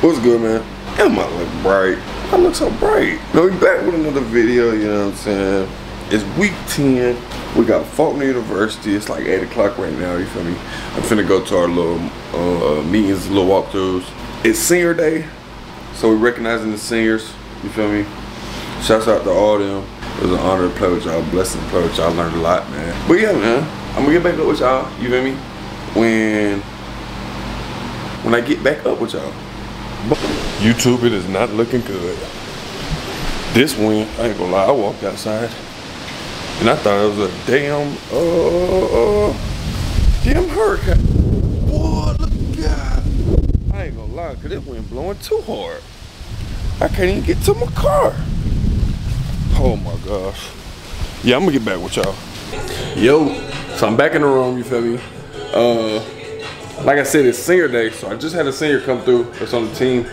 What's good, man? Damn, I look bright. I look so bright. No, we back with another video, you know what I'm saying? It's week 10. We got Faulkner University. It's like 8 o'clock right now, you feel me? I'm finna go to our little uh, meetings, little walkthroughs. It's senior day, so we're recognizing the seniors, you feel me? Shouts out to all them. It was an honor to play with y'all, blessing to play with y'all. Learned a lot, man. But yeah, man, I'm gonna get back up with y'all, you feel me? When, when I get back up with y'all. YouTube, it is not looking good. This wind, I ain't gonna lie, I walked outside and I thought it was a damn, uh, damn hurricane. Boy, look at I ain't gonna lie, cause it wind blowing too hard. I can't even get to my car. Oh my gosh. Yeah, I'm gonna get back with y'all. Yo, so I'm back in the room, you feel me? Uh, like I said, it's senior day, so I just had a senior come through that's on the team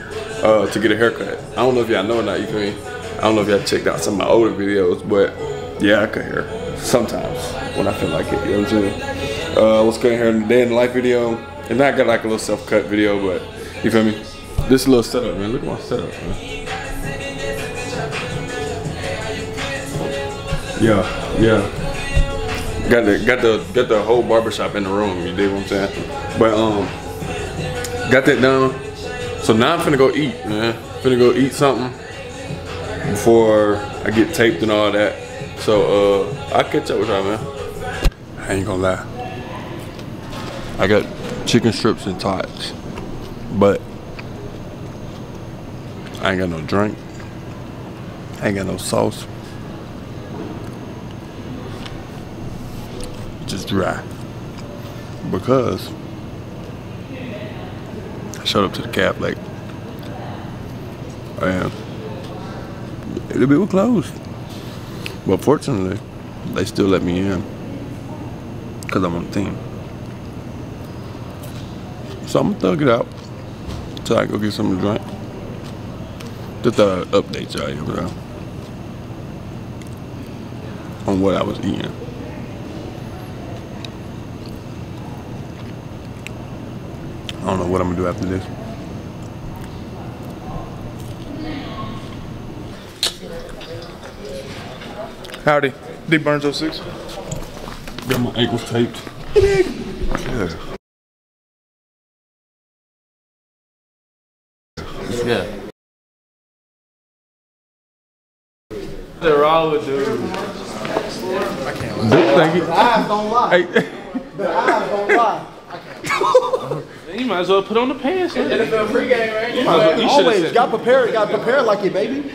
uh, to get a haircut. I don't know if y'all know or not, you feel me? I don't know if y'all checked out some of my older videos, but yeah, I cut hair sometimes when I feel like it, you know what I'm saying? Uh, was cutting hair in the day in the life video, and I got like a little self-cut video, but you feel me? This little setup, man. Look at my setup, man. Yeah, yeah got the got the got the whole barbershop in the room. You dig what I'm saying? But um, got that done. So now I'm finna go eat, man. Finna go eat something before I get taped and all that. So uh, I'll catch up with y'all, man. I ain't gonna lie. I got chicken strips and tots, but I ain't got no drink. I ain't got no sauce. Just dry. Because I showed up to the cab like, And bit was closed. But fortunately, they still let me in. Because I'm on the team. So I'm gonna thug it out. Till I go get something to drink. Just to update y'all, on what I was eating. I don't know what I'm gonna do after this. Howdy, D Burns 06. Got my ankles taped. Yeah. Yeah. They're all would do. I can't Big thank you. The eyes don't lie. Hey. The eyes don't lie. You might as well put on the pants. man. NFL pregame, right? You might as well- you should've Always said- got prepared. Got prepared like it, baby.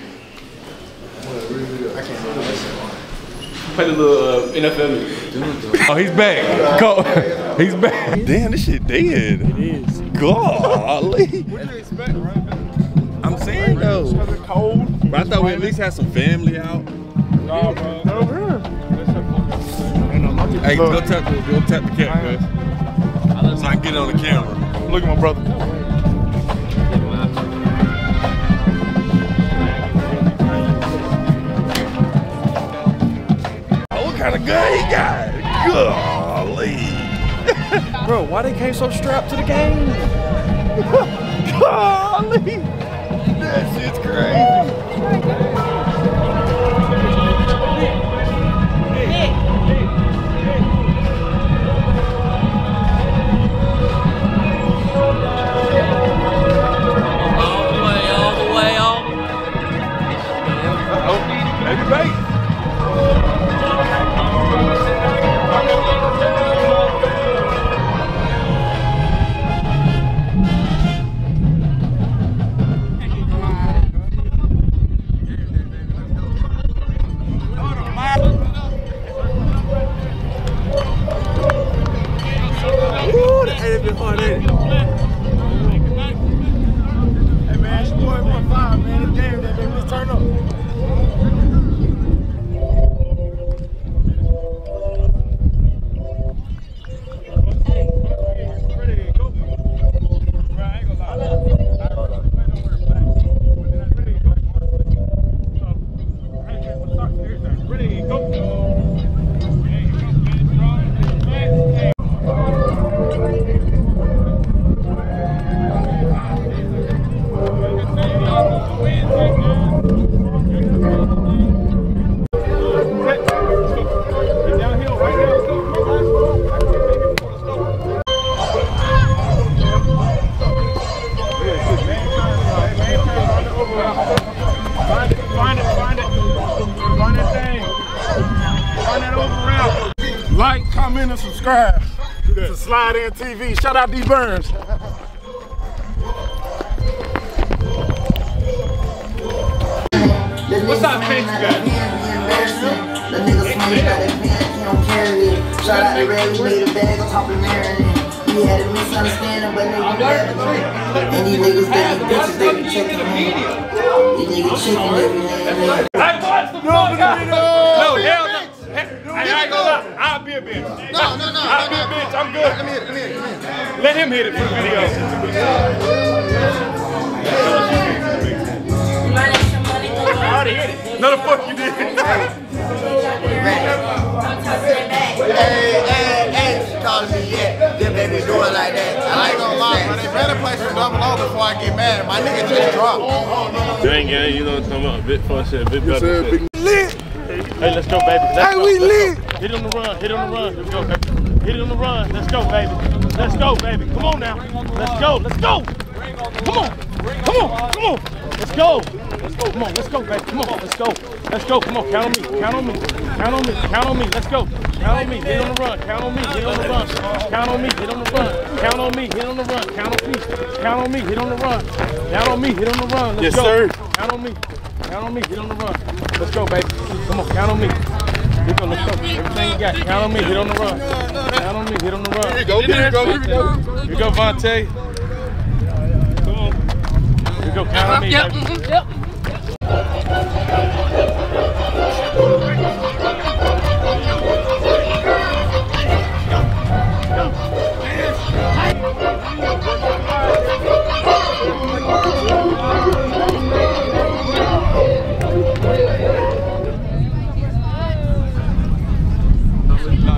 Play the little uh, NFL music. Oh, he's back. Go. He's back. Damn, this shit dead. It is. Golly. What do you expect, right? I'm saying though. Because it's cold. But I thought we at least had some family out. Nah, bro. Over here. Hey, go tap the go tap the cat, man. So I can get it on the camera. Look at my brother. Oh, what kind of gun he got? Golly. Bro, why they came so strapped to the game? Golly. That shit's crazy. And subscribe to Slide In TV. Shout out D Burns. What's up, Prince? You got? The nigga swing got that pants, he don't carry it. Shout out to Ray, we made a bag on top of marinade. He had a misunderstanding, but nigga never trick. And these niggas think these bitches, they be checking me. These niggas chicken every name. I watched the vlog. No, hell no. I ain't gonna lie. I'll be a bitch. No, no, no. I'll be a bitch. I'm good. Come here, come here, come here. Let him hit it for the video. I already hit it. No, the fuck you did. Hey, hey, hey, she calling me yet. Them baby do it like that. I ain't gonna lie, but they better play some double O before I get mad. My nigga just dropped. You ain't getting, you know what I'm talking about. Bit fun shit, bit better shit. Lit. Hey, let's go, baby. Let's Hey, go. we lit. Hit on the run, hit it on the run. Let's go, baby. Hit it on the run. Let's go, baby. Let's go, baby. Come on now. Let's go, let's go. Come on. Come on, come on. Let's go. Let's go. Come on, let's go, baby. Come on, let's go. Let's go. Come on, count on me. Count on me. Count on me. Count on me. Let's go. Count on me. Hit on the run. Count on me. Hit on the run. Count on me. Hit on the run. Count on me. Hit on the run. Count on me. Count on me. Hit on the run. Count on me. Hit on the run. Let's Yes, go. sir. Count on me. Count on me. Hit on the run. Let's go, baby. Come on, count on me. Here go, let's go. Everything you got. Count on me. Hit on the run. Count on me. Hit on the run. Here we go, here we go, here we go. Here we go, Vontae. Come on. Here we go. Count on me, baby. Mm-hmm,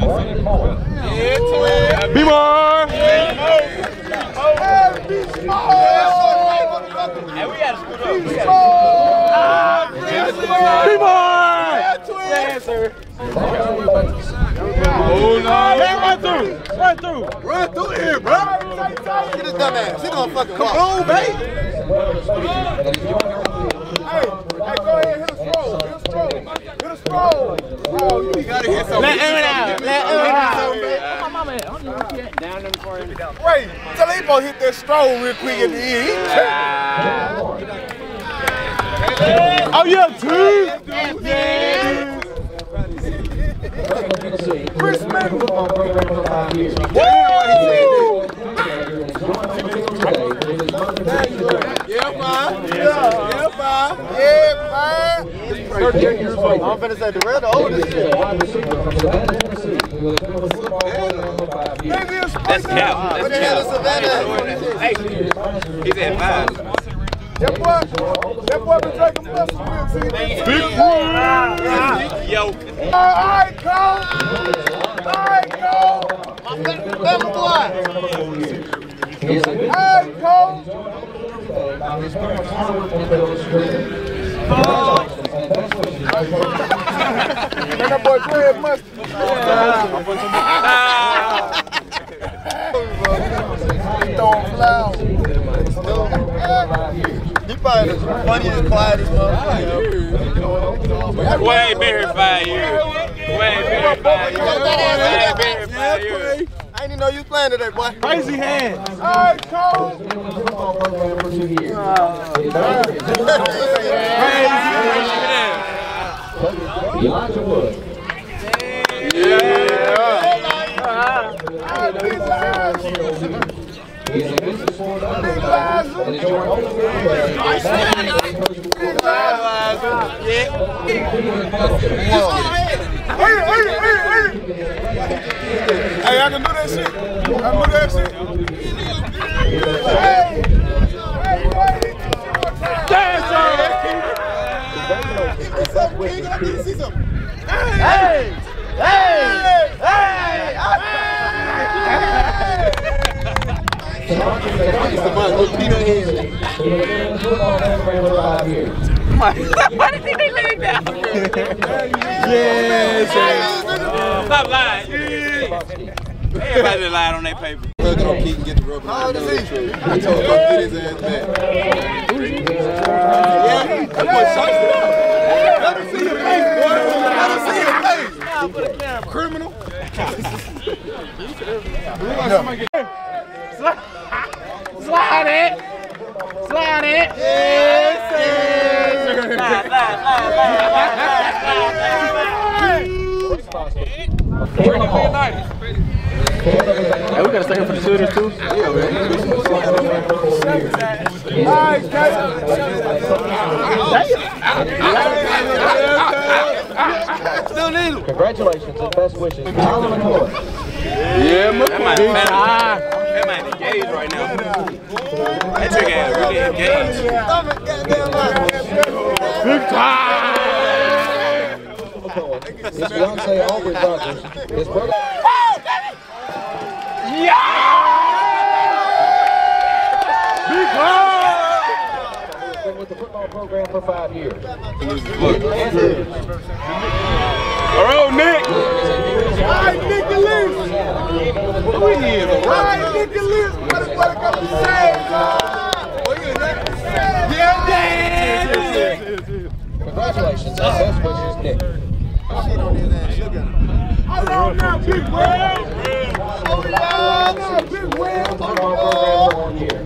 Be more. Be more. Oh no! Hey, run through! Run through! Run through here, bro. Get this dumb ass. She gonna fucking Come on, babe. Hey, hey, go ahead, hit a stroll. Hit a stroll. Hit a stroll. Oh, you gotta hit something. Let Aaron out. Let Aaron out. Wait, tell him to hit that stroll real quick at the end. He tripping. Oh yeah, two! Yeah, man. Yeah, yeah, man. I'm finna say the the oldest shit. That's cap. What the hell is Savannah? He's at five. That boy, that boy been drinking muscle milk Big one! Yo. All right, Cole. All right, Cole. Them boy. All right, Cole. Man, that boy Greg must. Throwing flowers. He probably the funniest, quietest motherfucker. Boy, ain't been here five years. Boy, ain't been here five years. Boy, ain't been here five years. I didn't even know you was playing today, boy. Crazy hands! All right, Cole. Hey, hey, hey, hey. Hey, I can do that shit. I can do that shit. Hey, hey, boy, hit this shit one time. I something. Hey, hey, hey, Why down? Stop lying. Everybody lied on their paper. How old is he? I told him, come get his ass back. Yeah, that boy shot Let me see your face, boy. Let me see your face. Criminal. Slide it. Slide it. Yes, sir. Slide, slide, slide, slide, slide, slide, slide. Hey, we gotta stay here for the shooters too. Congratulations and best wishes. Tyler McCoy. Yeah, man. That might, that might engage right now. That chick ain't really engaged. McCoy. His fiance Aubrey Rogers. His brother. Been with the football program for five years. All right, Nick. Alright, Nicholas! Who he is? Alright, Nicholas! Motherfucker got the same, Yeah, yeah! Congratulations and best wishes, Nick. Hold on now, Big Will! Hold on now, Big Will! Football program for one year.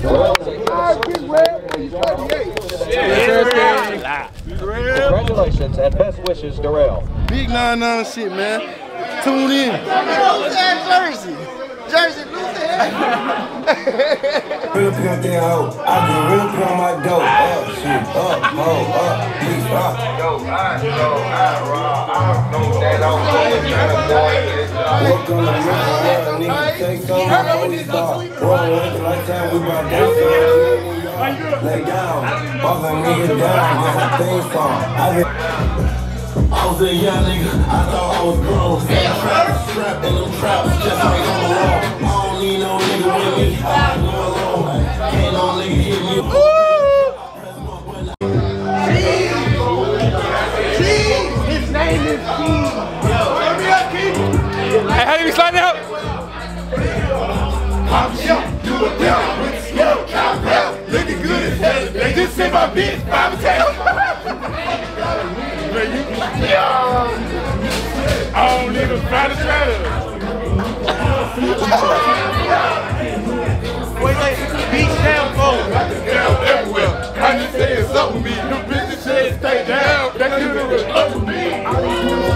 Darrell is a Alright, Big Will! He's 38. Congratulations and best wishes, Darrell. Big 9-9 shit, man. Tune in. Jersey. Jersey, lose Really pick up that hoe. I can really put on my dope. Up, shit, up, ho, up, beat, up. Walk on the river, yeah, nigga, take some of the star. Roll with it like time we brought down. Lay down, walk a nigga down, get her things from. I was a young nigga, I thought I was grown. Trap, strap in them traps, just like I'm alone. I don't need no nigga with me, I go alone. Can't no nigga hit me. His name is Keith. Hey, how do you slide out? Just say my bitch, five and ten. I don't need a fighter shadow. Wait, wait, beach down, folks. Down everywhere. I just say it's up with me. The bitches said stay down. That shit was up with me. I'm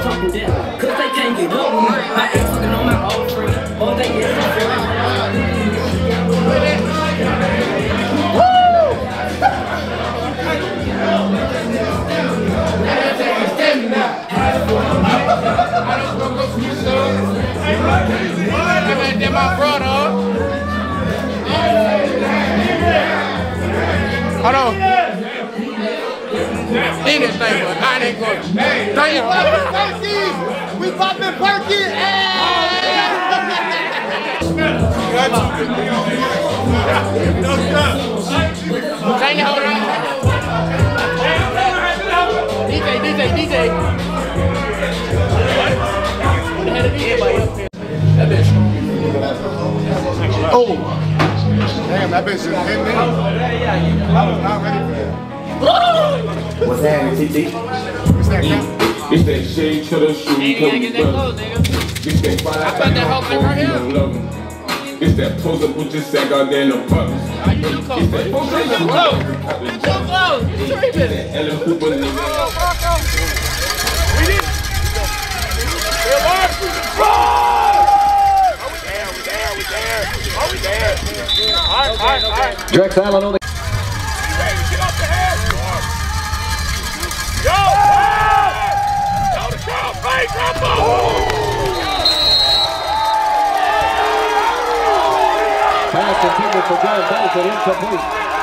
talking down. Cause they can't get up with me. I ain't fucking That's my brother. Hold on. Anything, but I ain't going. Damn. We popping Perkins. Can you hold on? DJ, DJ, DJ. What the hell is everybody up here? That bitch. Oh. Damn, that bitch is hitting me. I was not ready for that. What's happening, TT? What's that? It's that shade to the shoe. Get that close, nigga. It's that fire. I thought that whole thing right here. It's that pose up with your sack out there in the pups. Are you too close? It's that You too close. You too close. You tripping. And the hooper nigga. Drex Allen on the pass intended for John Benson, incomplete.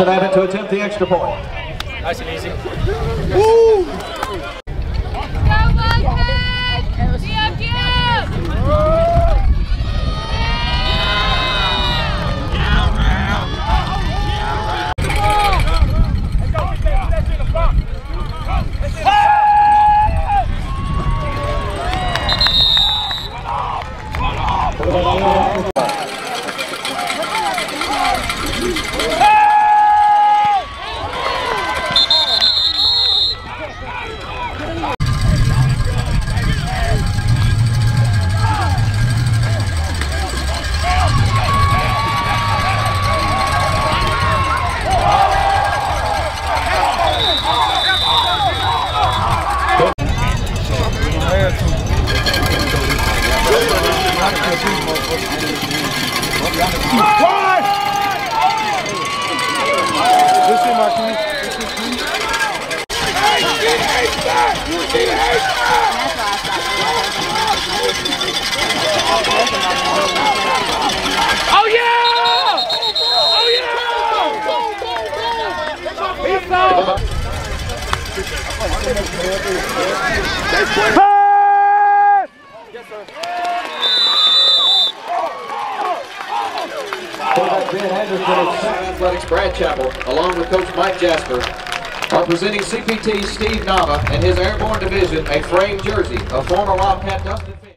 Austin Abbott to attempt the extra point. Nice and easy. Oh Coach Mike Jasper, are presenting CPT Steve Nava and his airborne division a framed jersey of former Wildcat Dustin.